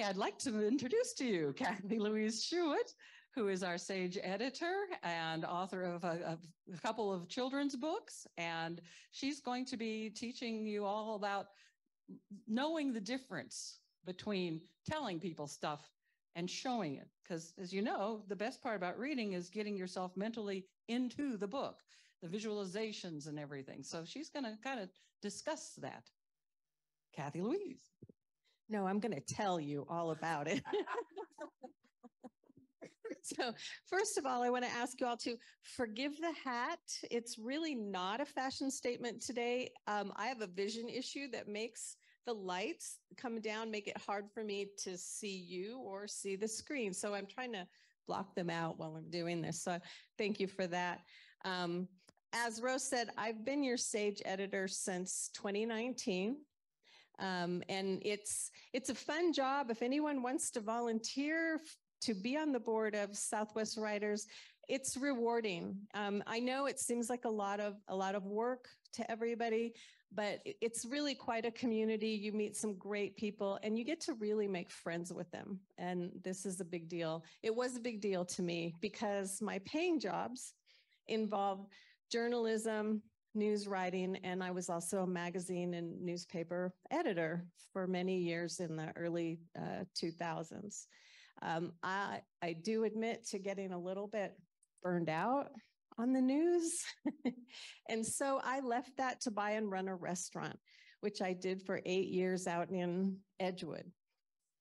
I'd like to introduce to you Kathy Louise Schuit, who is our Sage editor and author of a, of a, couple of children's books. And she's going to be teaching you all about knowing the difference between telling people stuff and showing it. Because as you know, the best part about reading is getting yourself mentally into the book, the visualizations and everything. So she's going to kind of discuss that. Kathy Louise. No, I'm going to tell you all about it. so, first of all, I want to ask you all to forgive the hat. It's really not a fashion statement today. Um, I have a vision issue that makes the lights come down, make it hard for me to see you or see the screen. So, I'm trying to block them out while I'm doing this. So, thank you for that. Um, as Rose said, I've been your Sage editor since 2019. Um, and it's it's a fun job. If anyone wants to volunteer to be on the board of Southwest Writers, it's rewarding. Um, I know it seems like a lot of a lot of work to everybody, but it's really quite a community. You meet some great people, and you get to really make friends with them. And this is a big deal. It was a big deal to me because my paying jobs involve journalism, news writing, and I was also a magazine and newspaper editor for many years in the early uh, 2000s. Um, I, I do admit to getting a little bit burned out on the news. and so I left that to buy and run a restaurant, which I did for eight years out in Edgewood.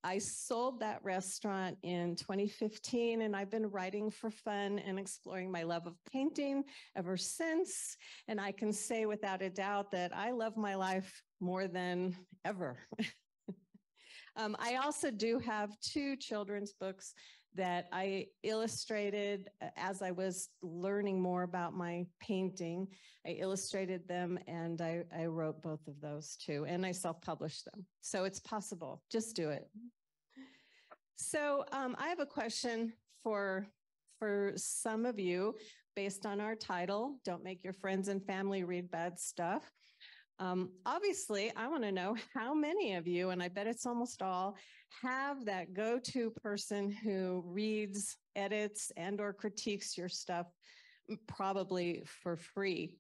I sold that restaurant in 2015, and I've been writing for fun and exploring my love of painting ever since. And I can say without a doubt that I love my life more than ever. um, I also do have two children's books that I illustrated uh, as I was learning more about my painting. I illustrated them and I, I wrote both of those too, and I self published them. So it's possible. Just do it. So um, I have a question for for some of you based on our title don't make your friends and family read bad stuff um, obviously, I want to know how many of you, and I bet it's almost all, have that go-to person who reads, edits, and or critiques your stuff probably for free.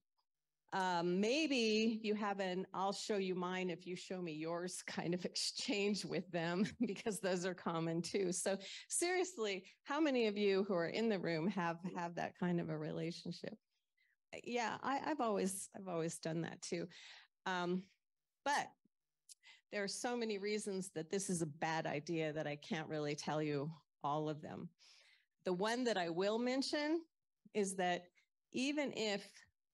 Um, maybe you have an I'll show you mine if you show me yours kind of exchange with them because those are common too. So seriously, how many of you who are in the room have have that kind of a relationship? Yeah, I, have always I've always done that too. Um, but there are so many reasons that this is a bad idea that I can't really tell you all of them. The one that I will mention is that even if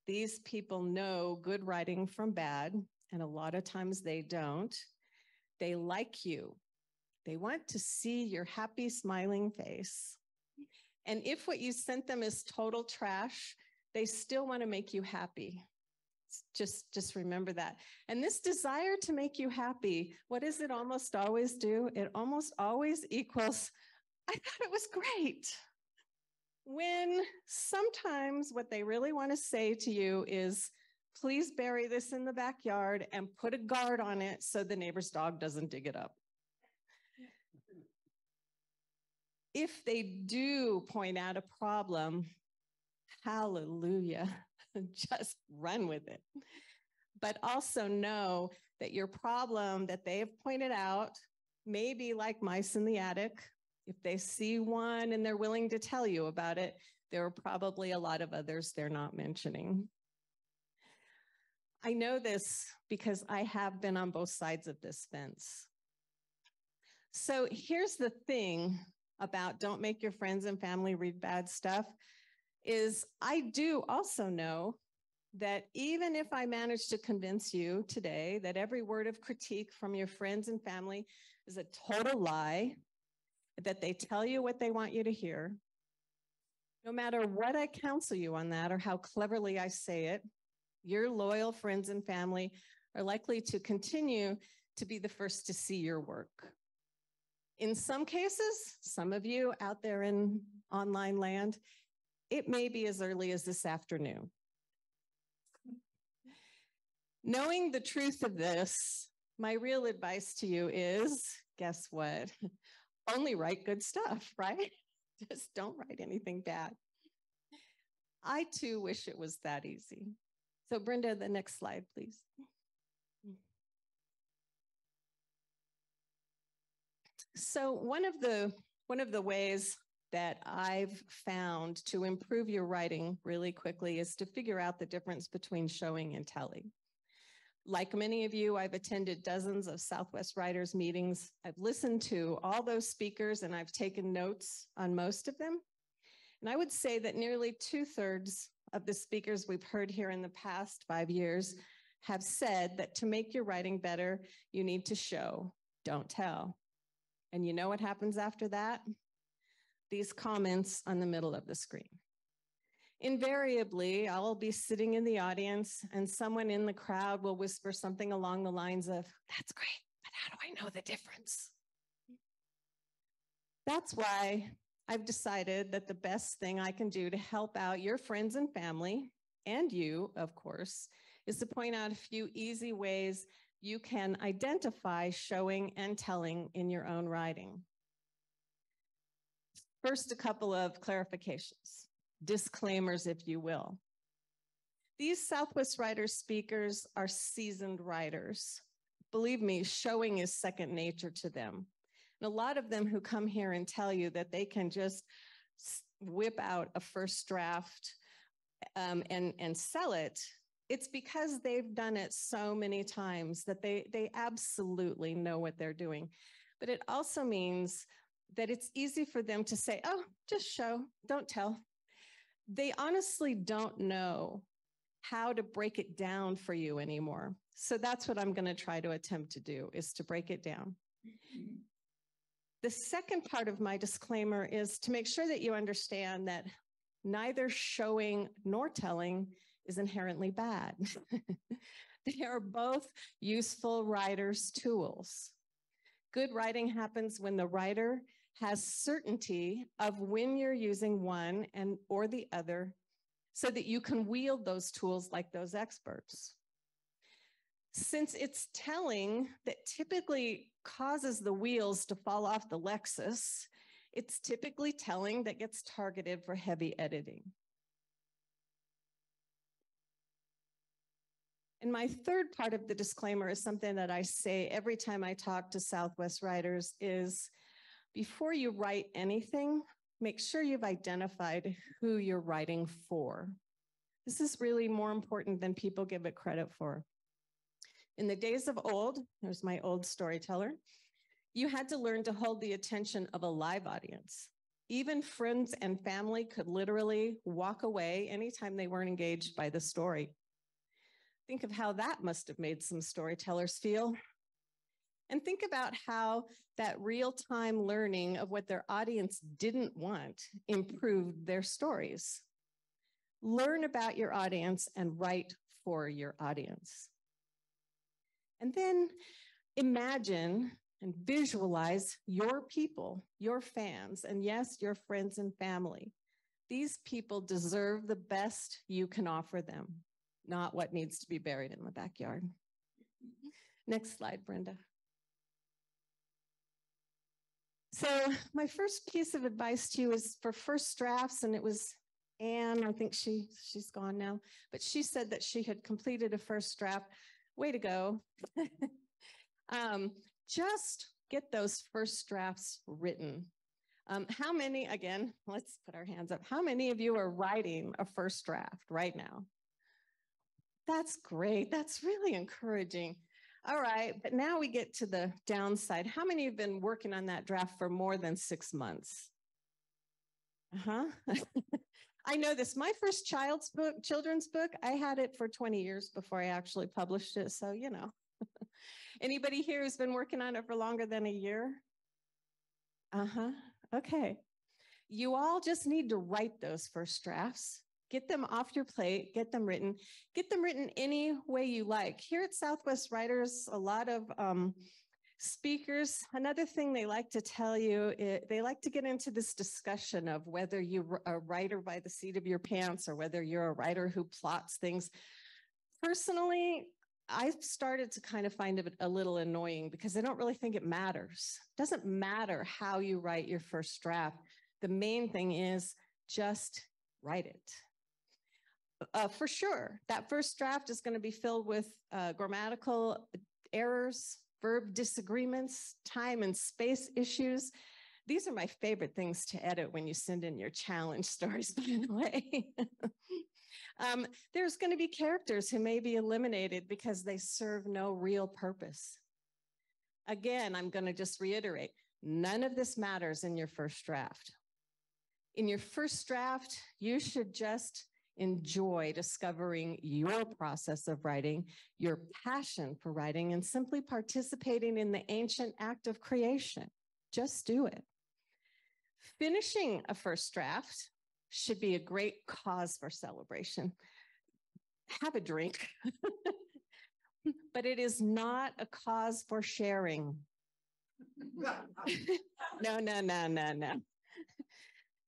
these people know good writing from bad, and a lot of times they don't, they like you. They want to see your happy, smiling face. And if what you sent them is total trash, they still want to make you happy just just remember that. And this desire to make you happy what does it almost always do? It almost always equals i thought it was great. When sometimes what they really want to say to you is please bury this in the backyard and put a guard on it so the neighbor's dog doesn't dig it up. If they do point out a problem hallelujah just run with it. But also know that your problem that they have pointed out may be like mice in the attic. If they see one and they're willing to tell you about it, there are probably a lot of others they're not mentioning. I know this because I have been on both sides of this fence. So here's the thing about don't make your friends and family read bad stuff is I do also know that even if I manage to convince you today that every word of critique from your friends and family is a total lie, that they tell you what they want you to hear, no matter what I counsel you on that or how cleverly I say it, your loyal friends and family are likely to continue to be the first to see your work. In some cases, some of you out there in online land, it may be as early as this afternoon. Knowing the truth of this, my real advice to you is guess what? Only write good stuff, right? Just don't write anything bad. I too wish it was that easy. So, Brenda, the next slide, please. So, one of the one of the ways that I've found to improve your writing really quickly is to figure out the difference between showing and telling. Like many of you, I've attended dozens of Southwest Writers meetings. I've listened to all those speakers and I've taken notes on most of them. And I would say that nearly two thirds of the speakers we've heard here in the past five years have said that to make your writing better, you need to show, don't tell. And you know what happens after that? These comments on the middle of the screen. Invariably, I'll be sitting in the audience and someone in the crowd will whisper something along the lines of, That's great, but how do I know the difference? That's why I've decided that the best thing I can do to help out your friends and family, and you, of course, is to point out a few easy ways you can identify showing and telling in your own writing. First, a couple of clarifications disclaimers, if you will. These Southwest Writers speakers are seasoned writers. Believe me, showing is second nature to them. And a lot of them who come here and tell you that they can just whip out a first draft um, and, and sell it, it's because they've done it so many times that they, they absolutely know what they're doing. But it also means that it's easy for them to say, oh, just show, don't tell they honestly don't know how to break it down for you anymore. So that's what I'm going to try to attempt to do is to break it down. The second part of my disclaimer is to make sure that you understand that neither showing nor telling is inherently bad. they are both useful writer's tools. Good writing happens when the writer has certainty of when you're using one and or the other so that you can wield those tools like those experts. Since it's telling that typically causes the wheels to fall off the Lexus, it's typically telling that gets targeted for heavy editing. And my third part of the disclaimer is something that I say every time I talk to Southwest writers is before you write anything, make sure you've identified who you're writing for. This is really more important than people give it credit for. In the days of old, there's my old storyteller, you had to learn to hold the attention of a live audience. Even friends and family could literally walk away anytime they weren't engaged by the story. Think of how that must have made some storytellers feel. And think about how that real time learning of what their audience didn't want improved their stories. Learn about your audience and write for your audience. And then imagine and visualize your people, your fans, and yes, your friends and family. These people deserve the best you can offer them, not what needs to be buried in the backyard. Mm-hmm. Next slide, Brenda. So my first piece of advice to you is for first drafts, and it was Anne, I think she she's gone now, but she said that she had completed a first draft. Way to go. um, just get those first drafts written. Um, how many, again, let's put our hands up. How many of you are writing a first draft right now? That's great. That's really encouraging. All right, but now we get to the downside. How many have been working on that draft for more than six months? Uh huh. I know this. My first child's book, children's book, I had it for 20 years before I actually published it. So, you know. Anybody here who's been working on it for longer than a year? Uh huh. Okay. You all just need to write those first drafts Get them off your plate, get them written, get them written any way you like. Here at Southwest Writers, a lot of um, speakers, another thing they like to tell you, it, they like to get into this discussion of whether you're a writer by the seat of your pants or whether you're a writer who plots things. Personally, I've started to kind of find it a little annoying because I don't really think it matters. It doesn't matter how you write your first draft. The main thing is just write it. Uh, for sure, that first draft is going to be filled with uh, grammatical errors, verb disagreements, time and space issues. These are my favorite things to edit when you send in your challenge stories, by the way. um, there's going to be characters who may be eliminated because they serve no real purpose. Again, I'm going to just reiterate none of this matters in your first draft. In your first draft, you should just enjoy discovering your process of writing, your passion for writing, and simply participating in the ancient act of creation. Just do it. Finishing a first draft should be a great cause for celebration. Have a drink, but it is not a cause for sharing. no, no, no, no, no.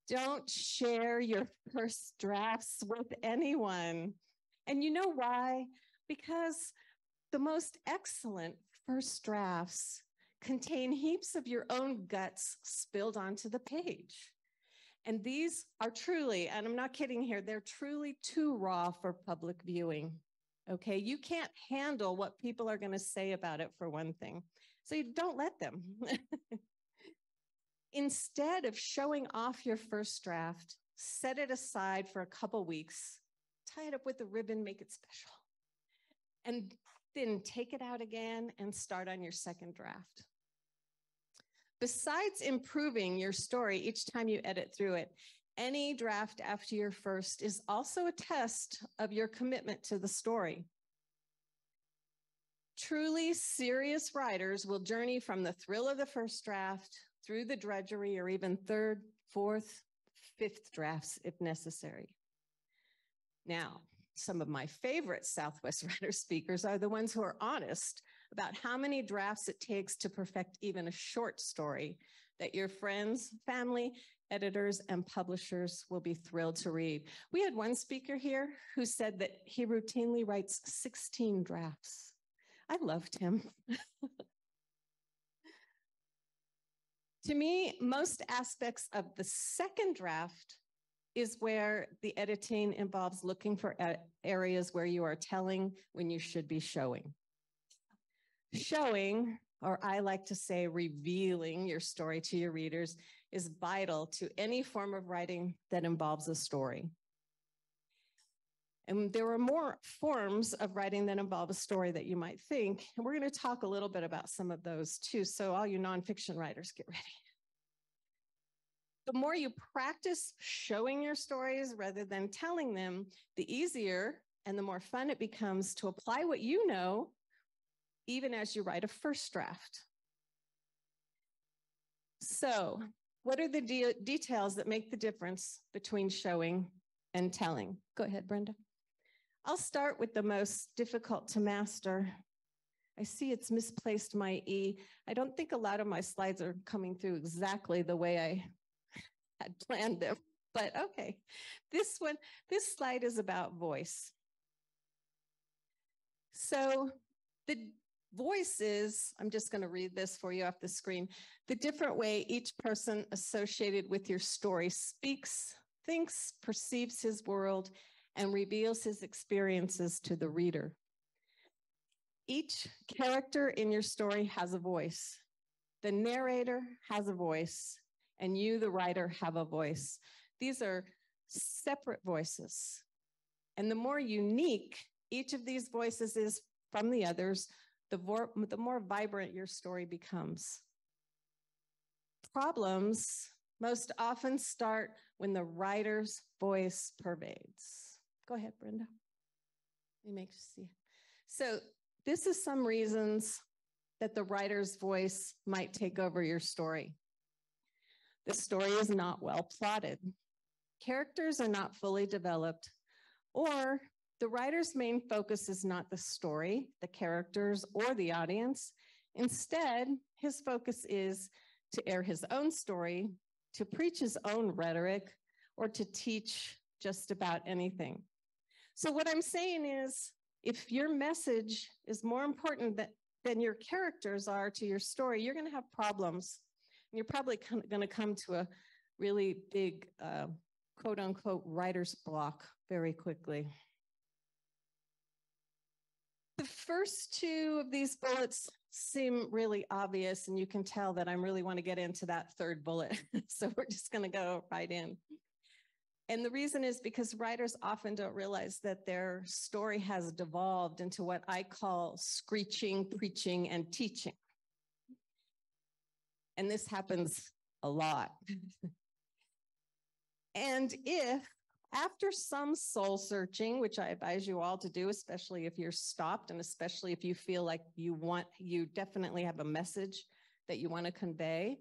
Don't share your first drafts with anyone. And you know why? Because the most excellent first drafts contain heaps of your own guts spilled onto the page. And these are truly, and I'm not kidding here, they're truly too raw for public viewing. Okay. You can't handle what people are going to say about it, for one thing. So you don't let them. Instead of showing off your first draft, set it aside for a couple weeks, tie it up with a ribbon, make it special, and then take it out again and start on your second draft. Besides improving your story each time you edit through it, any draft after your first is also a test of your commitment to the story. Truly serious writers will journey from the thrill of the first draft through the drudgery or even third, fourth, fifth drafts if necessary. Now, some of my favorite Southwest writer speakers are the ones who are honest about how many drafts it takes to perfect even a short story that your friends, family, editors, and publishers will be thrilled to read. We had one speaker here who said that he routinely writes 16 drafts. I loved him. To me, most aspects of the second draft is where the editing involves looking for areas where you are telling when you should be showing. Showing, or I like to say revealing your story to your readers, is vital to any form of writing that involves a story. And there are more forms of writing that involve a story that you might think. And we're going to talk a little bit about some of those too. So, all you nonfiction writers, get ready. The more you practice showing your stories rather than telling them, the easier and the more fun it becomes to apply what you know, even as you write a first draft. So, what are the de- details that make the difference between showing and telling? Go ahead, Brenda. I'll start with the most difficult to master. I see it's misplaced my E. I don't think a lot of my slides are coming through exactly the way I had planned them, but okay. This one, this slide is about voice. So the voices, I'm just going to read this for you off the screen. The different way each person associated with your story speaks, thinks, perceives his world, and reveals his experiences to the reader. Each character in your story has a voice. The narrator has a voice, and you, the writer, have a voice. These are separate voices. And the more unique each of these voices is from the others, the more, the more vibrant your story becomes. Problems most often start when the writer's voice pervades. Go ahead, Brenda. Let me make you see. So this is some reasons that the writer's voice might take over your story. The story is not well plotted. Characters are not fully developed, or the writer's main focus is not the story, the characters, or the audience. Instead, his focus is to air his own story, to preach his own rhetoric, or to teach just about anything. So what I'm saying is If your message is more important that, than your characters are to your story, you're going to have problems. And you're probably going to come to a really big uh, quote unquote writer's block very quickly. The first two of these bullets seem really obvious, and you can tell that I really want to get into that third bullet. so we're just going to go right in. And the reason is because writers often don't realize that their story has devolved into what I call screeching, preaching, and teaching. And this happens a lot. and if after some soul searching, which I advise you all to do, especially if you're stopped and especially if you feel like you want, you definitely have a message that you want to convey.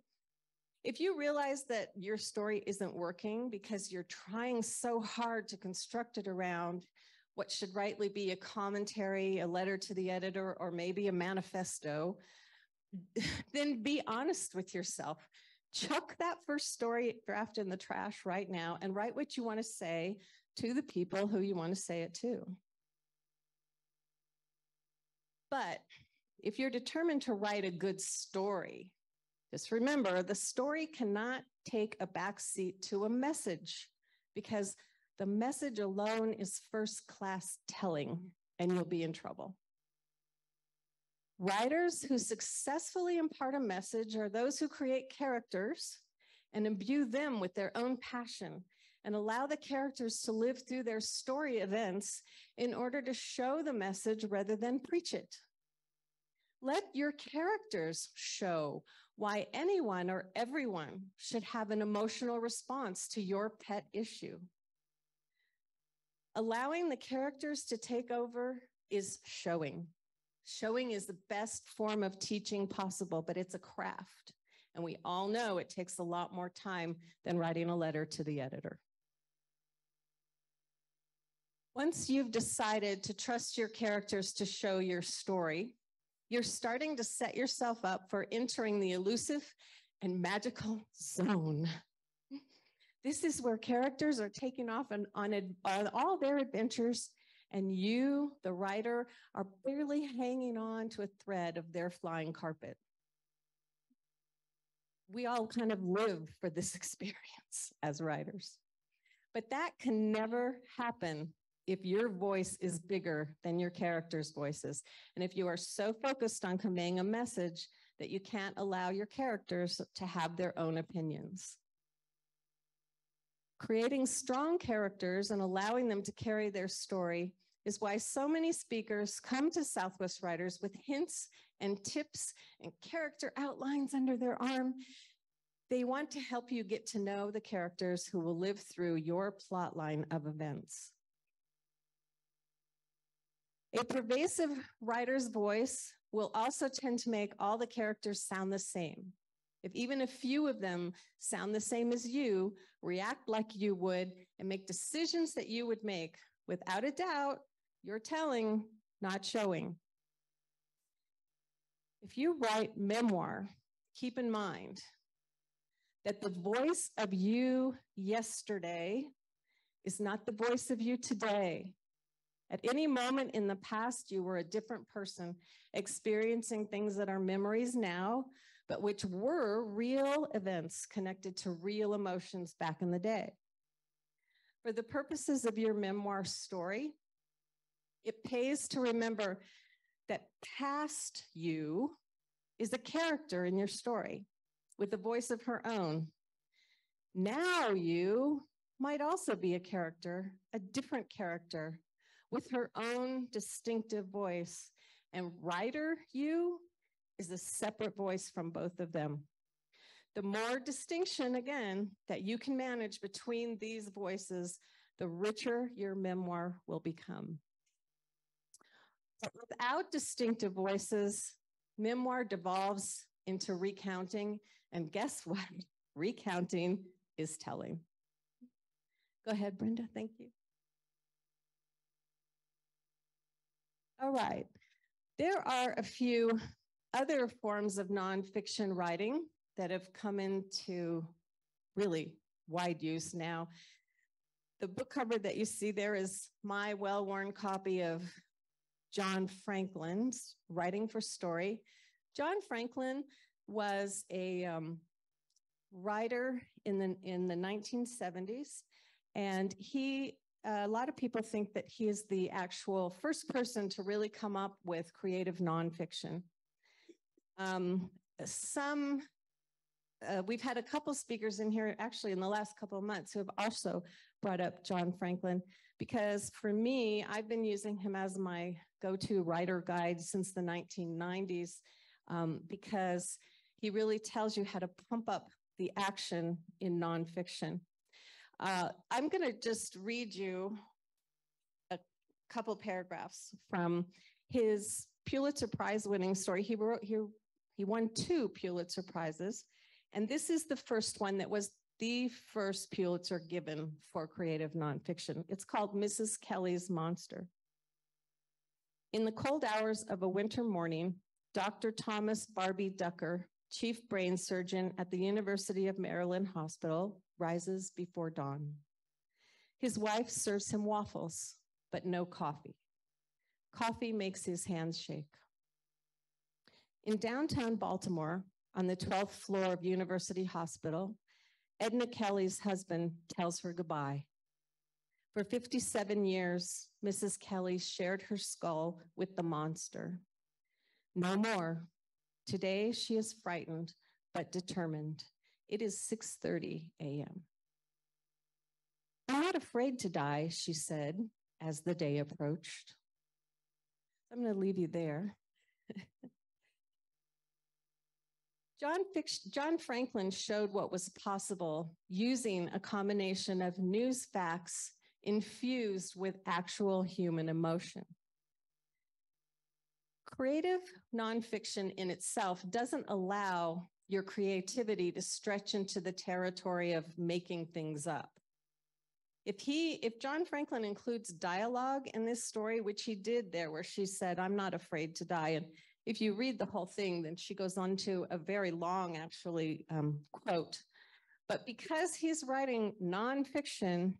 If you realize that your story isn't working because you're trying so hard to construct it around what should rightly be a commentary, a letter to the editor, or maybe a manifesto, then be honest with yourself chuck that first story draft in the trash right now and write what you want to say to the people who you want to say it to. But if you're determined to write a good story, just remember the story cannot take a backseat to a message because the message alone is first class telling and you'll be in trouble. Writers who successfully impart a message are those who create characters and imbue them with their own passion and allow the characters to live through their story events in order to show the message rather than preach it. Let your characters show why anyone or everyone should have an emotional response to your pet issue. Allowing the characters to take over is showing. Showing is the best form of teaching possible, but it's a craft. And we all know it takes a lot more time than writing a letter to the editor. Once you've decided to trust your characters to show your story, you're starting to set yourself up for entering the elusive and magical zone. This is where characters are taking off on, on, on all their adventures and you, the writer, are barely hanging on to a thread of their flying carpet. We all kind of live for this experience as writers. But that can never happen if your voice is bigger than your character's voices. And if you are so focused on conveying a message that you can't allow your characters to have their own opinions. Creating strong characters and allowing them to carry their story is why so many speakers come to Southwest Writers with hints and tips and character outlines under their arm. They want to help you get to know the characters who will live through your plotline of events. A pervasive writer's voice will also tend to make all the characters sound the same. If even a few of them sound the same as you, react like you would, and make decisions that you would make, without a doubt, you're telling, not showing. If you write memoir, keep in mind that the voice of you yesterday is not the voice of you today. At any moment in the past, you were a different person experiencing things that are memories now, but which were real events connected to real emotions back in the day. For the purposes of your memoir story, it pays to remember that past you is a character in your story with a voice of her own. Now you might also be a character, a different character with her own distinctive voice. And writer you is a separate voice from both of them. The more distinction, again, that you can manage between these voices, the richer your memoir will become. But without distinctive voices, memoir devolves into recounting. And guess what? Recounting is telling. Go ahead, Brenda. Thank you. All right. There are a few other forms of nonfiction writing that have come into really wide use now. The book cover that you see there is my well worn copy of Jon Franklin's Writing for Story. Jon Franklin was a um, writer in the in the 1970s, and he a lot of people think that he is the actual first person to really come up with creative nonfiction. Um, some uh, we've had a couple speakers in here actually in the last couple of months who have also brought up Jon Franklin because for me, I've been using him as my go-to writer guide since the 1990s um, because he really tells you how to pump up the action in nonfiction. Uh, I'm going to just read you a couple paragraphs from his Pulitzer Prize winning story. He wrote he, he won two Pulitzer Prizes, and this is the first one that was the first Pulitzer given for creative nonfiction. It's called Mrs. Kelly's Monster. In the cold hours of a winter morning, Dr. Thomas Barbee Ducker, chief brain surgeon at the University of Maryland Hospital, rises before dawn. His wife serves him waffles, but no coffee. Coffee makes his hands shake. In downtown Baltimore, on the 12th floor of University Hospital, Edna Kelly's husband tells her goodbye. For 57 years, Mrs. Kelly shared her skull with the monster. No more. Today she is frightened but determined. It is 6:30 a.m. I'm not afraid to die, she said as the day approached. I'm going to leave you there. Jon, Jon, Franklin showed what was possible using a combination of news facts infused with actual human emotion. Creative nonfiction in itself doesn't allow your creativity to stretch into the territory of making things up. If he, if Jon Franklin includes dialogue in this story, which he did there, where she said, I'm not afraid to die. And if you read the whole thing, then she goes on to a very long, actually, um, quote. But because he's writing nonfiction,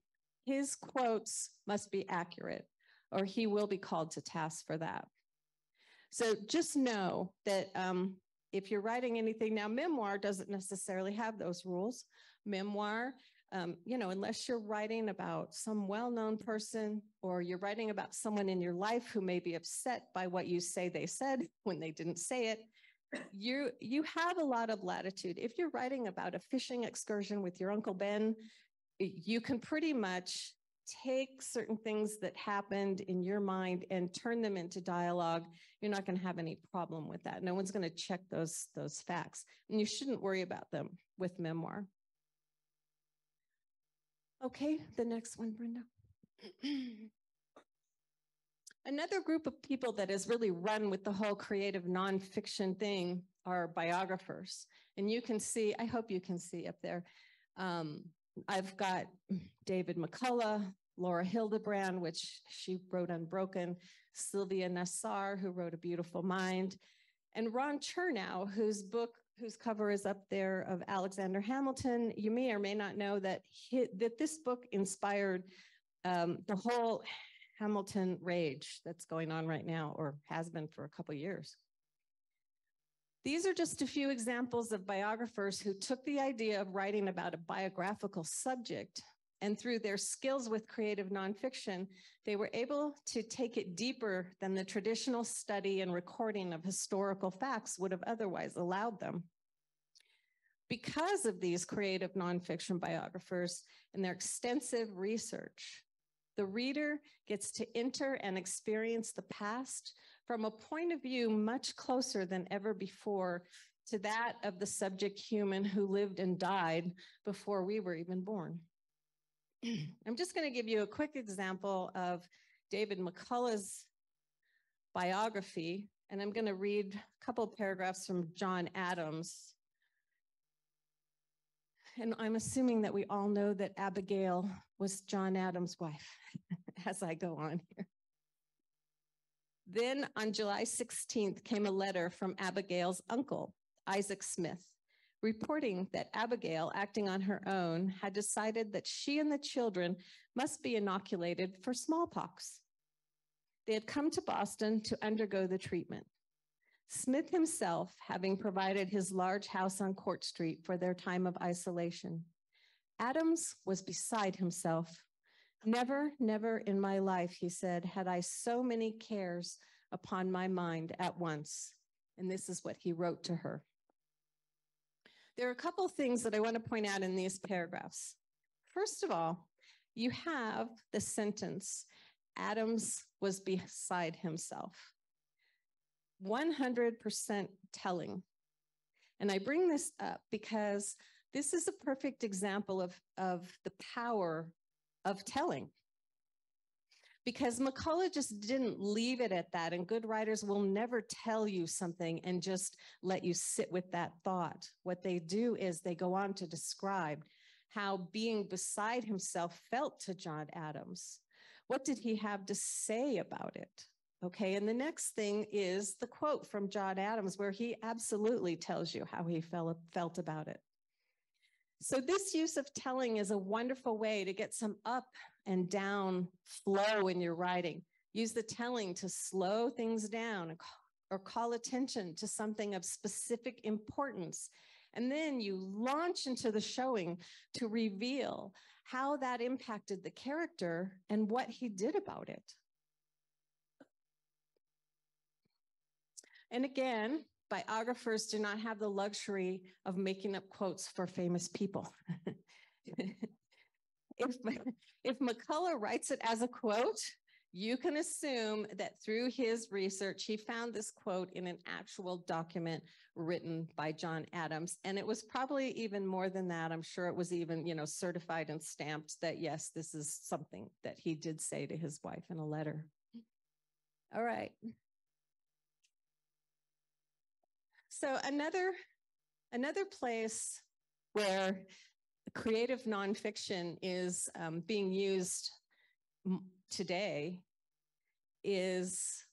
his quotes must be accurate, or he will be called to task for that. So just know that um, if you're writing anything now, memoir doesn't necessarily have those rules. Memoir, um, you know, unless you're writing about some well-known person or you're writing about someone in your life who may be upset by what you say they said when they didn't say it, you you have a lot of latitude. If you're writing about a fishing excursion with your uncle Ben, you can pretty much take certain things that happened in your mind and turn them into dialogue you're not going to have any problem with that. No one's going to check those those facts and you shouldn't worry about them with memoir. Okay the next one brenda. Another group of people that has really run with the whole creative nonfiction thing are biographers and you can see i hope you can see up there um, I've got David McCullough, Laura Hillenbrand, which she wrote Unbroken, Sylvia Nasar, who wrote A Beautiful Mind, and Ron Chernow, whose book, whose cover is up there of Alexander Hamilton. You may or may not know that he, that this book inspired um, the whole Hamilton rage that's going on right now, or has been for a couple years. These are just a few examples of biographers who took the idea of writing about a biographical subject and through their skills with creative nonfiction, they were able to take it deeper than the traditional study and recording of historical facts would have otherwise allowed them. Because of these creative nonfiction biographers and their extensive research, the reader gets to enter and experience the past from a point of view much closer than ever before to that of the subject human who lived and died before we were even born. I'm just going to give you a quick example of David McCullough's biography, and I'm going to read a couple paragraphs from John Adams. And I'm assuming that we all know that Abigail was John Adams' wife as I go on here. Then on July 16th came a letter from Abigail's uncle, Isaac Smith, reporting that Abigail, acting on her own, had decided that she and the children must be inoculated for smallpox. They had come to Boston to undergo the treatment. Smith himself having provided his large house on Court Street for their time of isolation. Adams was beside himself. Never, never in my life, he said, had I so many cares upon my mind at once. And this is what he wrote to her. There are a couple things that I want to point out in these paragraphs. First of all, you have the sentence Adams was beside himself. 100% telling. And I bring this up because this is a perfect example of, of the power of telling. Because McCullough just didn't leave it at that, and good writers will never tell you something and just let you sit with that thought. What they do is they go on to describe how being beside himself felt to John Adams. What did he have to say about it? Okay, and the next thing is the quote from John Adams, where he absolutely tells you how he felt, felt about it. So, this use of telling is a wonderful way to get some up and down flow in your writing. Use the telling to slow things down or call attention to something of specific importance. And then you launch into the showing to reveal how that impacted the character and what he did about it. And again, biographers do not have the luxury of making up quotes for famous people. if, if McCullough writes it as a quote, you can assume that through his research, he found this quote in an actual document written by John Adams. And it was probably even more than that. I'm sure it was even, you know, certified and stamped that, yes, this is something that he did say to his wife in a letter. All right. So another, another place where creative nonfiction is um, being used today is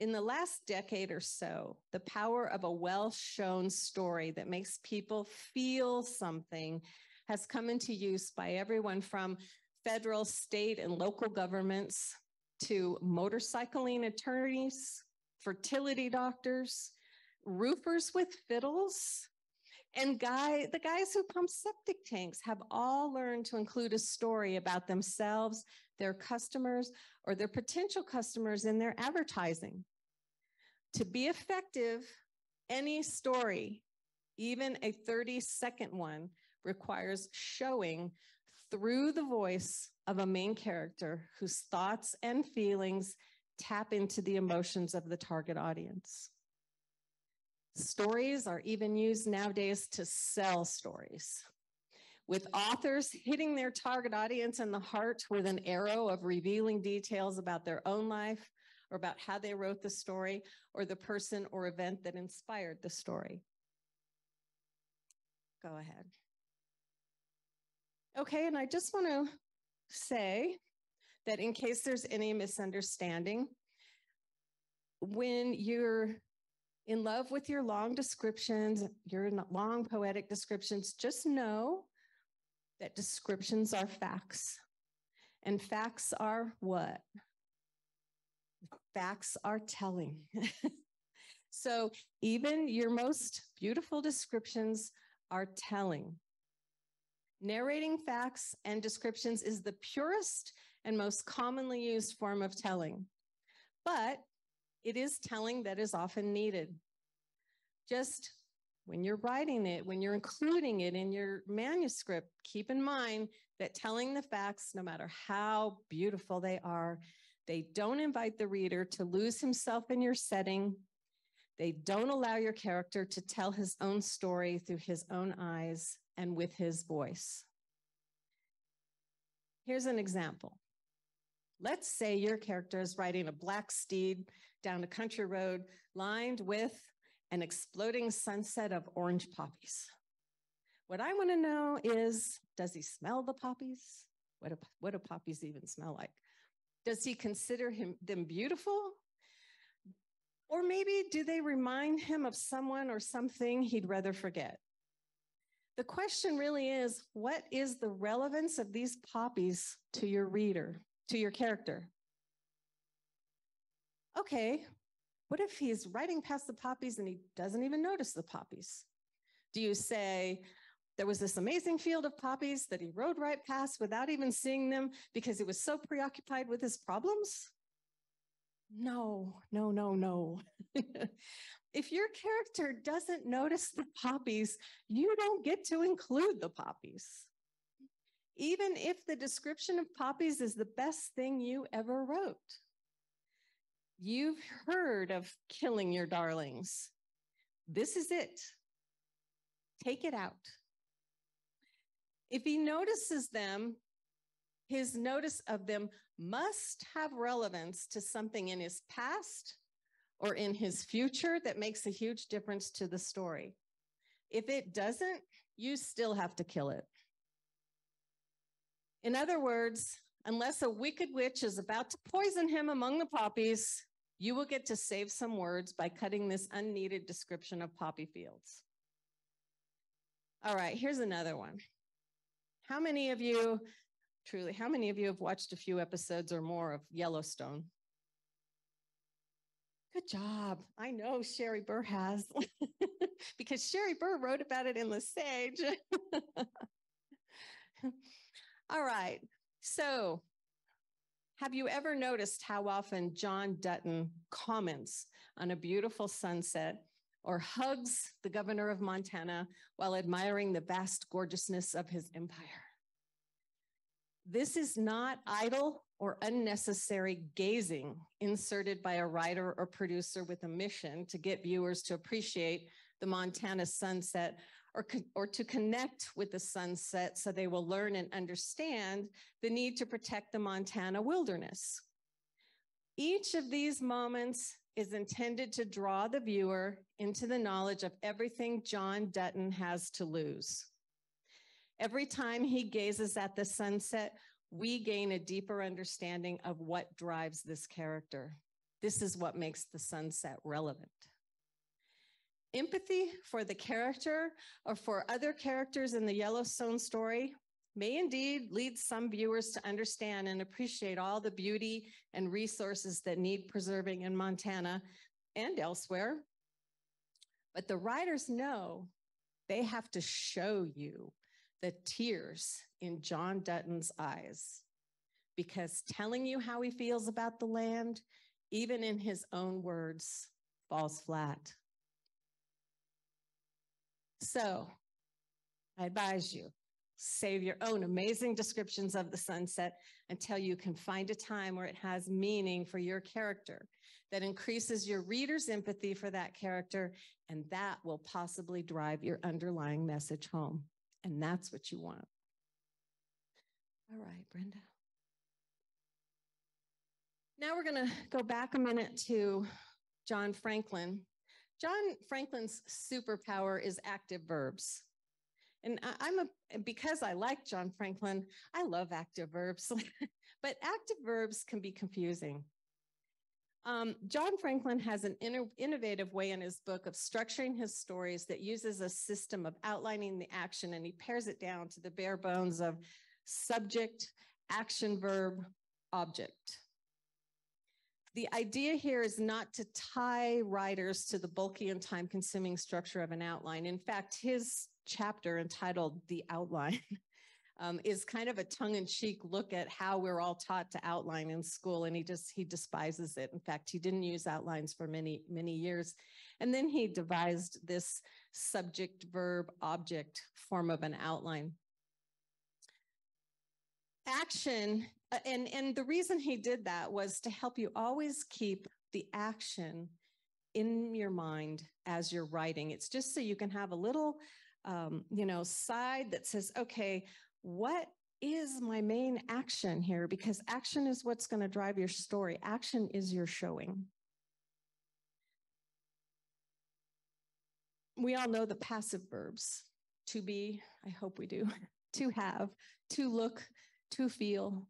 in the last decade or so, the power of a well shown story that makes people feel something has come into use by everyone from federal, state, and local governments to motorcycling attorneys, fertility doctors, roofers with fiddles, and guy, the guys who pump septic tanks have all learned to include a story about themselves, their customers, or their potential customers in their advertising. To be effective, any story, even a 30 second one, requires showing through the voice of a main character whose thoughts and feelings tap into the emotions of the target audience. Stories are even used nowadays to sell stories, with authors hitting their target audience in the heart with an arrow of revealing details about their own life or about how they wrote the story or the person or event that inspired the story. Go ahead. Okay, and I just want to say that in case there's any misunderstanding, when you're in love with your long descriptions, your long poetic descriptions, just know that descriptions are facts. And facts are what? Facts are telling. so even your most beautiful descriptions are telling. Narrating facts and descriptions is the purest and most commonly used form of telling. But it is telling that is often needed. Just when you're writing it, when you're including it in your manuscript, keep in mind that telling the facts, no matter how beautiful they are, they don't invite the reader to lose himself in your setting. They don't allow your character to tell his own story through his own eyes and with his voice. Here's an example. Let's say your character is riding a black steed down a country road lined with an exploding sunset of orange poppies. What I want to know is does he smell the poppies? What do, what do poppies even smell like? Does he consider him, them beautiful? Or maybe do they remind him of someone or something he'd rather forget? The question really is what is the relevance of these poppies to your reader, to your character? Okay, what if he's riding past the poppies and he doesn't even notice the poppies? Do you say, there was this amazing field of poppies that he rode right past without even seeing them because he was so preoccupied with his problems? No, no, no, no. if your character doesn't notice the poppies, you don't get to include the poppies. Even if the description of poppies is the best thing you ever wrote. You've heard of killing your darlings. This is it. Take it out. If he notices them, his notice of them must have relevance to something in his past or in his future that makes a huge difference to the story. If it doesn't, you still have to kill it. In other words, unless a wicked witch is about to poison him among the poppies, you will get to save some words by cutting this unneeded description of poppy fields. All right, here's another one. How many of you, truly, how many of you have watched a few episodes or more of Yellowstone? Good job. I know Sherri Burr has, because Sherri Burr wrote about it in the Sage. All right. So, have you ever noticed how often John Dutton comments on a beautiful sunset or hugs the governor of Montana while admiring the vast gorgeousness of his empire. This is not idle or unnecessary gazing inserted by a writer or producer with a mission to get viewers to appreciate the Montana sunset or, or to connect with the sunset so they will learn and understand the need to protect the Montana wilderness. Each of these moments is intended to draw the viewer into the knowledge of everything John Dutton has to lose. Every time he gazes at the sunset, we gain a deeper understanding of what drives this character. This is what makes the sunset relevant. Empathy for the character or for other characters in the Yellowstone story may indeed lead some viewers to understand and appreciate all the beauty and resources that need preserving in Montana and elsewhere. But the writers know they have to show you the tears in John Dutton's eyes because telling you how he feels about the land, even in his own words, falls flat. So I advise you save your own amazing descriptions of the sunset until you can find a time where it has meaning for your character that increases your reader's empathy for that character, and that will possibly drive your underlying message home. And that's what you want. All right, Brenda. Now we're going to go back a minute to Jon Franklin. Jon Franklin's superpower is active verbs. And I, am a, because I like Jon Franklin, I love active verbs, but active verbs can be confusing. Um, Jon Franklin has an innovative way in his book of structuring his stories that uses a system of outlining the action and he pares it down to the bare bones of subject, action verb, object. The idea here is not to tie writers to the bulky and time consuming structure of an outline. In fact, his chapter entitled The Outline um, is kind of a tongue in cheek look at how we're all taught to outline in school. And he just, he despises it. In fact, he didn't use outlines for many, many years. And then he devised this subject, verb, object form of an outline. Action and, and the reason he did that was to help you always keep the action in your mind as you're writing. It's just so you can have a little, um, you know, side that says, okay, what is my main action here? Because action is what's going to drive your story. Action is your showing. We all know the passive verbs to be, I hope we do, to have, to look, to feel,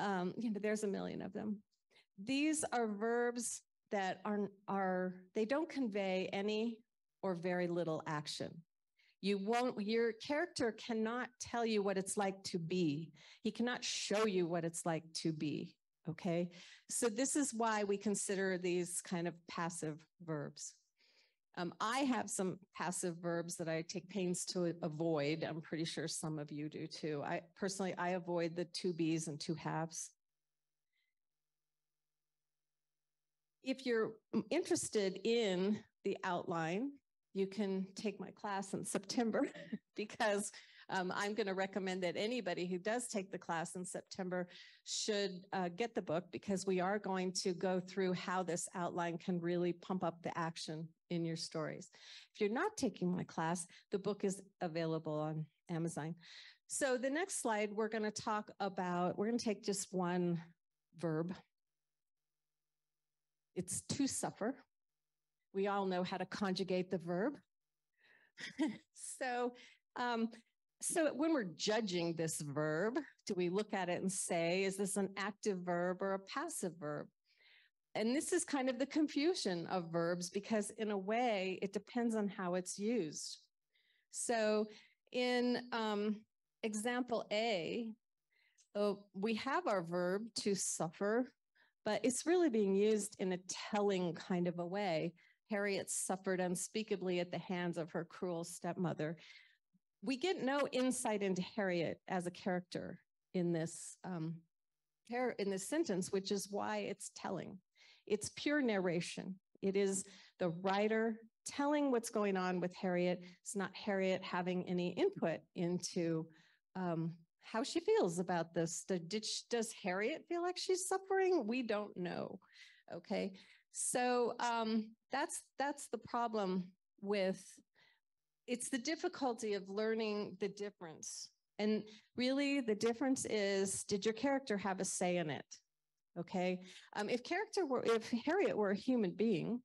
um, you know, there's a million of them. These are verbs that are, are, they don't convey any or very little action. You won't, your character cannot tell you what it's like to be. He cannot show you what it's like to be. Okay. So this is why we consider these kind of passive verbs. Um, I have some passive verbs that I take pains to avoid. I'm pretty sure some of you do too. I personally, I avoid the two be's and two haves. If you're interested in the outline, you can take my class in September because um, I'm going to recommend that anybody who does take the class in September should uh, get the book because we are going to go through how this outline can really pump up the action in your stories. If you're not taking my class, the book is available on Amazon. So the next slide, we're going to talk about, we're going to take just one verb. It's to suffer. We all know how to conjugate the verb. so um, so when we're judging this verb, do we look at it and say, is this an active verb or a passive verb? And this is kind of the confusion of verbs because in a way, it depends on how it's used. So in um, example A, uh, we have our verb to suffer, but it's really being used in a telling kind of a way. Harriet suffered unspeakably at the hands of her cruel stepmother we get no insight into Harriet as a character in this um, in this sentence, which is why it's telling. It's pure narration. It is the writer telling what's going on with Harriet. It's not Harriet having any input into um, how she feels about this. Did, does Harriet feel like she's suffering? We don't know. Okay, so um, that's that's the problem with it's the difficulty of learning the difference. And really, the difference is did your character have a say in it? Okay. Um, if character were, if Harriet were a human being,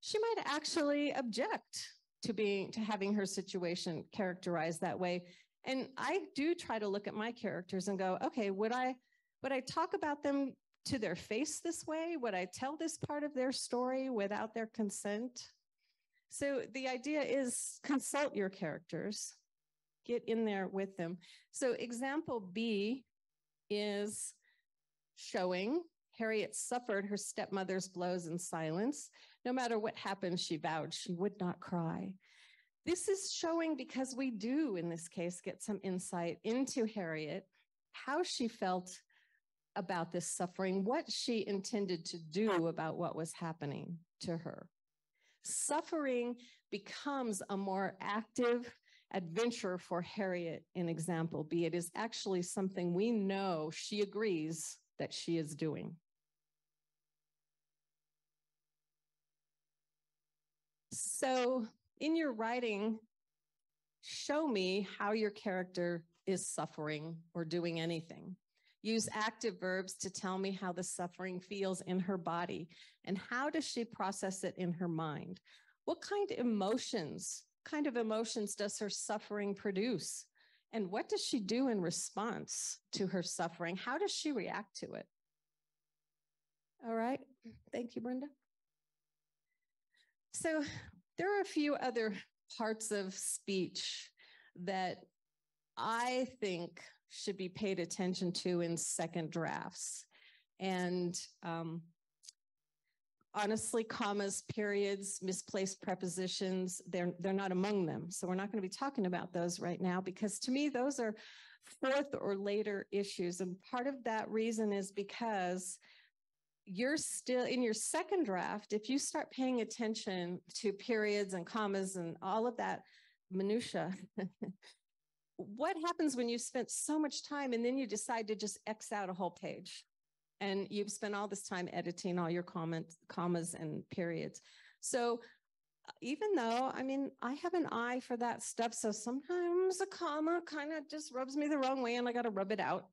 she might actually object to being, to having her situation characterized that way. And I do try to look at my characters and go, okay, would I, would I talk about them to their face this way? Would I tell this part of their story without their consent? So the idea is consult your characters, get in there with them. So example B is showing Harriet suffered her stepmother's blows in silence. No matter what happened, she vowed she would not cry. This is showing because we do, in this case, get some insight into Harriet, how she felt about this suffering, what she intended to do about what was happening to her suffering becomes a more active adventure for Harriet in example B. It is actually something we know she agrees that she is doing. So in your writing, show me how your character is suffering or doing anything. Use active verbs to tell me how the suffering feels in her body and how does she process it in her mind? What kind of emotions, kind of emotions does her suffering produce? And what does she do in response to her suffering? How does she react to it? All right. Thank you, Brenda. So there are a few other parts of speech that I think should be paid attention to in second drafts. And um, honestly, commas, periods, misplaced prepositions, they're, they're not among them. So we're not going to be talking about those right now because to me, those are fourth or later issues. And part of that reason is because you're still in your second draft. If you start paying attention to periods and commas and all of that minutia, what happens when you spent so much time and then you decide to just X out a whole page? And you've spent all this time editing all your comments, commas and periods. So uh, even though, I mean, I have an eye for that stuff. So sometimes a comma kind of just rubs me the wrong way and I got to rub it out.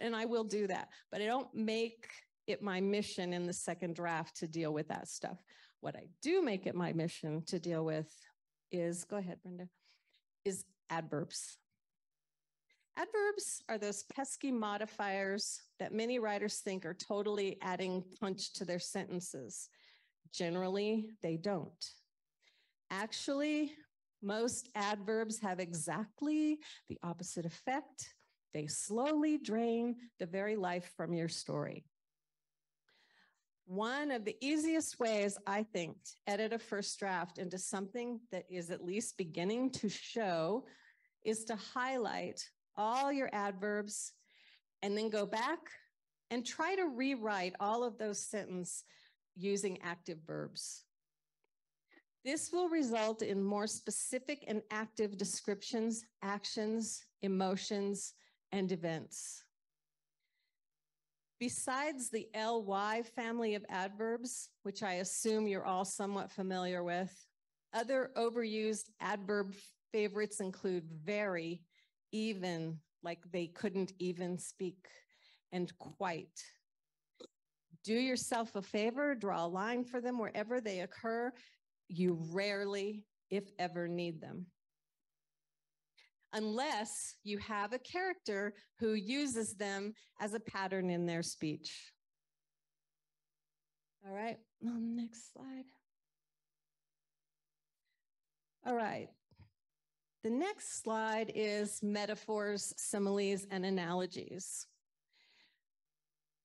And I will do that. But I don't make it my mission in the second draft to deal with that stuff. What I do make it my mission to deal with is, go ahead, Brenda, is adverbs. Adverbs are those pesky modifiers that many writers think are totally adding punch to their sentences. Generally, they don't. Actually, most adverbs have exactly the opposite effect. They slowly drain the very life from your story. One of the easiest ways, I think, to edit a first draft into something that is at least beginning to show is to highlight all your adverbs and then go back and try to rewrite all of those sentences using active verbs. This will result in more specific and active descriptions, actions, emotions, and events. Besides the ly family of adverbs, which I assume you're all somewhat familiar with, other overused adverb favorites include very, even, like they couldn't even speak, and quite. Do yourself a favor, draw a line for them wherever they occur. You rarely, if ever, need them unless you have a character who uses them as a pattern in their speech. All right, on the next slide. All right. The next slide is metaphors, similes, and analogies.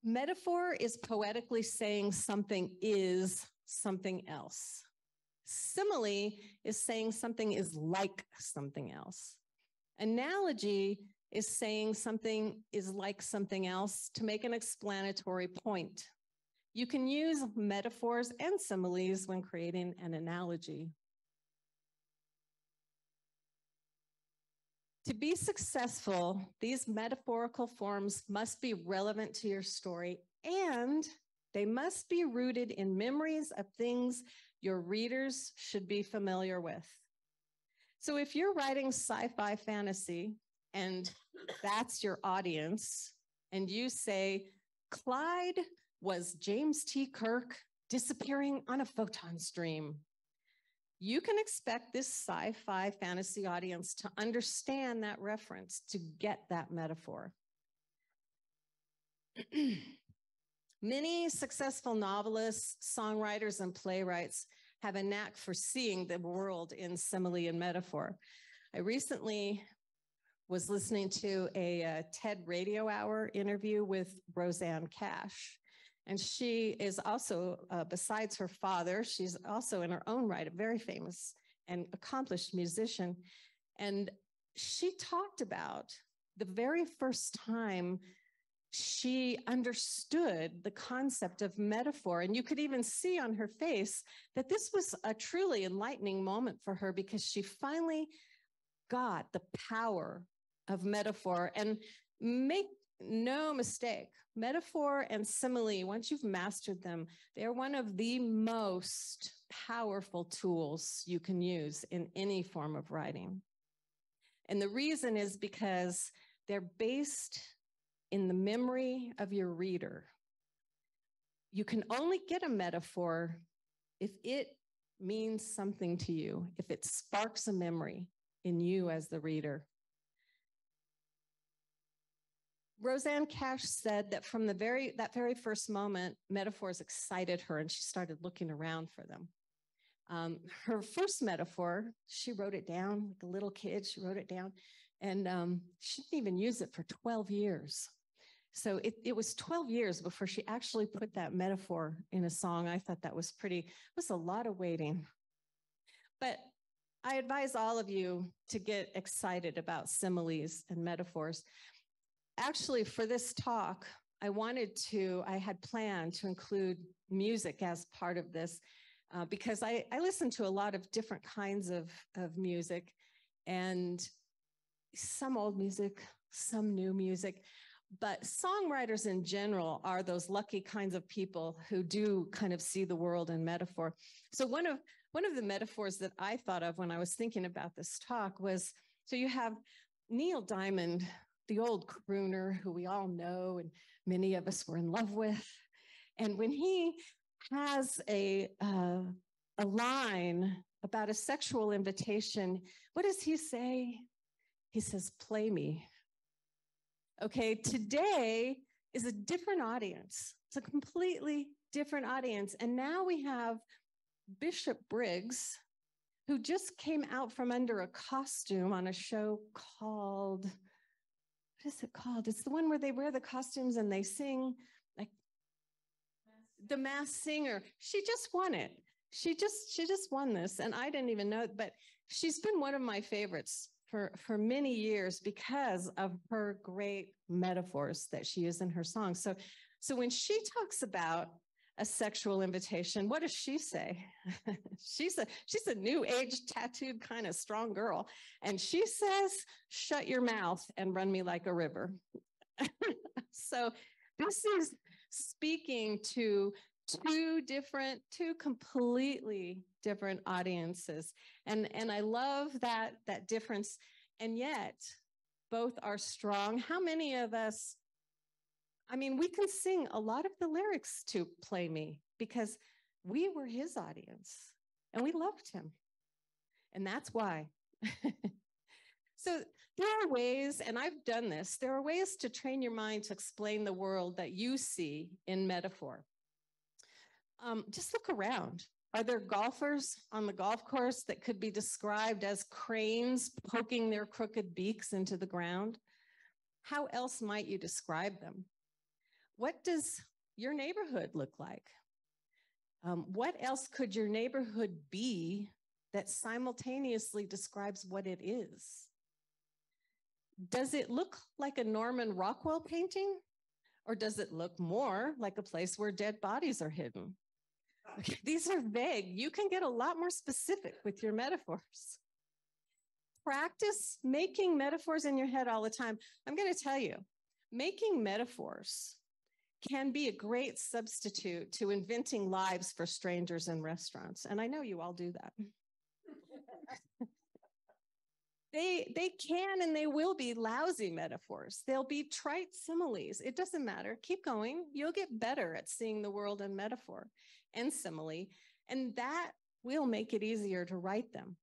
Metaphor is poetically saying something is something else. Simile is saying something is like something else. Analogy is saying something is like something else to make an explanatory point. You can use metaphors and similes when creating an analogy. To be successful, these metaphorical forms must be relevant to your story and they must be rooted in memories of things your readers should be familiar with. So if you're writing sci fi fantasy and that's your audience, and you say, Clyde was James T. Kirk disappearing on a photon stream, you can expect this sci fi fantasy audience to understand that reference, to get that metaphor. Many successful novelists, songwriters, and playwrights have a knack for seeing the world in simile and metaphor. I recently was listening to a, a uh, TED Radio Hour interview with Rosanne Cash. And she is also, uh, besides her father, she's also in her own right a very famous and accomplished musician. And she talked about the very first time she understood the concept of metaphor. And you could even see on her face that this was a truly enlightening moment for her because she finally got the power of metaphor. And make no mistake, metaphor and simile, once you've mastered them, they're one of the most powerful tools you can use in any form of writing. And the reason is because they're based in the memory of your reader. You can only get a metaphor if it means something to you, if it sparks a memory in you as the reader. Rosanne Cash said that from the very that very first moment, metaphors excited her, and she started looking around for them. Um, her first metaphor, she wrote it down like a little kid. She wrote it down, and um, she didn't even use it for 12 years. So it, it was 12 years before she actually put that metaphor in a song. I thought that was pretty, it was a lot of waiting. But I advise all of you to get excited about similes and metaphors. Actually, for this talk, I wanted to, I had planned to include music as part of this uh, because I, I listen to a lot of different kinds of, of music and some old music, some new music. But songwriters in general are those lucky kinds of people who do kind of see the world in metaphor. So one of one of the metaphors that I thought of when I was thinking about this talk was so you have Neil Diamond, the old crooner who we all know and many of us were in love with. And when he has a uh, a line about a sexual invitation, what does he say? He says, "Play me." Okay, today is a different audience. It's a completely different audience. And now we have Bishop Briggs, who just came out from under a costume on a show called, what is it called? It's the one where they wear the costumes and they sing like the Masked Singer. She just won it. She just she just won this, and I didn't even know. it, But she's been one of my favorites for for many years because of her great metaphors that she used in her songs. So so when she talks about a sexual invitation, what does she say? she's a she's a new age tattooed kind of strong girl, and she says, "Shut your mouth and run me like a river." so this is speaking to two different, two completely different audiences. And, and I love that, that difference. And yet both are strong. How many of us, I mean, we can sing a lot of the lyrics to Play Me because we were his audience and we loved him. And that's why. so there are ways, and I've done this, there are ways to train your mind to explain the world that you see in metaphor. Um, just look around. Are there golfers on the golf course that could be described as cranes poking their crooked beaks into the ground? How else might you describe them? What does your neighborhood look like? Um, what else could your neighborhood be that simultaneously describes what it is? Does it look like a Norman Rockwell painting? Or does it look more like a place where dead bodies are hidden? Okay, these are vague. You can get a lot more specific with your metaphors. Practice making metaphors in your head all the time. I'm going to tell you, making metaphors can be a great substitute to inventing lives for strangers in restaurants. And I know you all do that. they they can and they will be lousy metaphors they'll be trite similes it doesn't matter keep going you'll get better at seeing the world in metaphor and simile and that will make it easier to write them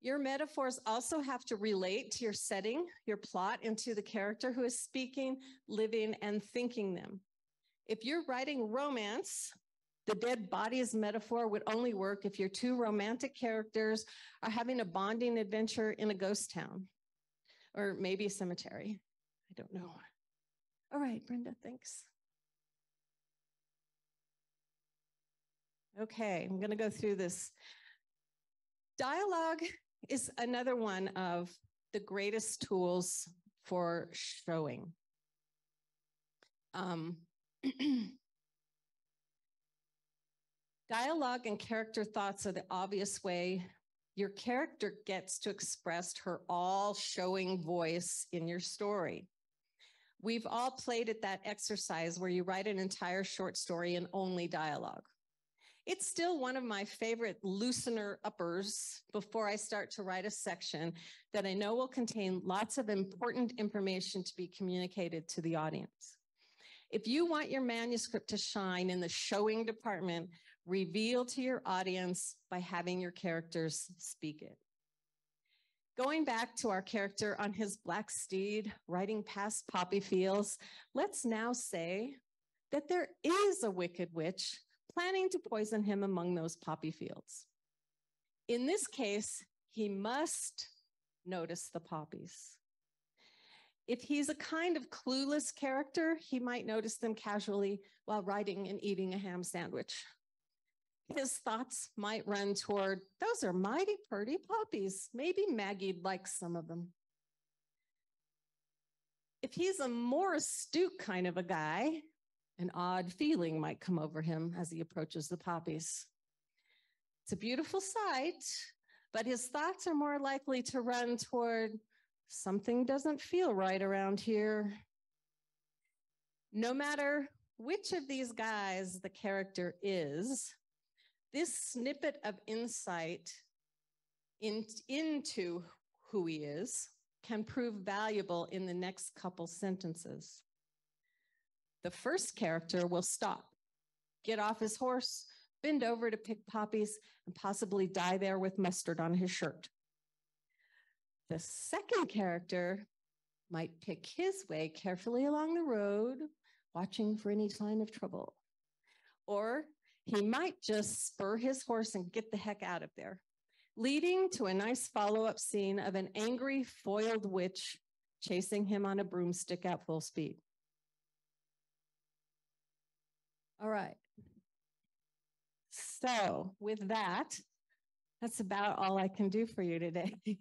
your metaphors also have to relate to your setting your plot and to the character who is speaking living and thinking them if you're writing romance the dead bodies metaphor would only work if your two romantic characters are having a bonding adventure in a ghost town or maybe a cemetery. I don't know. All right, Brenda, thanks. Okay, I'm going to go through this. Dialogue is another one of the greatest tools for showing. Um, Dialogue and character thoughts are the obvious way your character gets to express her all showing voice in your story. We've all played at that exercise where you write an entire short story in only dialogue. It's still one of my favorite loosener uppers before I start to write a section that I know will contain lots of important information to be communicated to the audience. If you want your manuscript to shine in the showing department, reveal to your audience by having your characters speak it. Going back to our character on his black steed riding past poppy fields, let's now say that there is a wicked witch planning to poison him among those poppy fields. In this case, he must notice the poppies. If he's a kind of clueless character, he might notice them casually while riding and eating a ham sandwich his thoughts might run toward, those are mighty pretty poppies. Maybe Maggie'd like some of them. If he's a more astute kind of a guy, an odd feeling might come over him as he approaches the poppies. It's a beautiful sight, but his thoughts are more likely to run toward something doesn't feel right around here. No matter which of these guys the character is, this snippet of insight in, into who he is can prove valuable in the next couple sentences. The first character will stop, get off his horse, bend over to pick poppies, and possibly die there with mustard on his shirt. The second character might pick his way carefully along the road, watching for any sign of trouble. Or he might just spur his horse and get the heck out of there, leading to a nice follow up scene of an angry, foiled witch chasing him on a broomstick at full speed. All right. So with that, that's about all I can do for you today.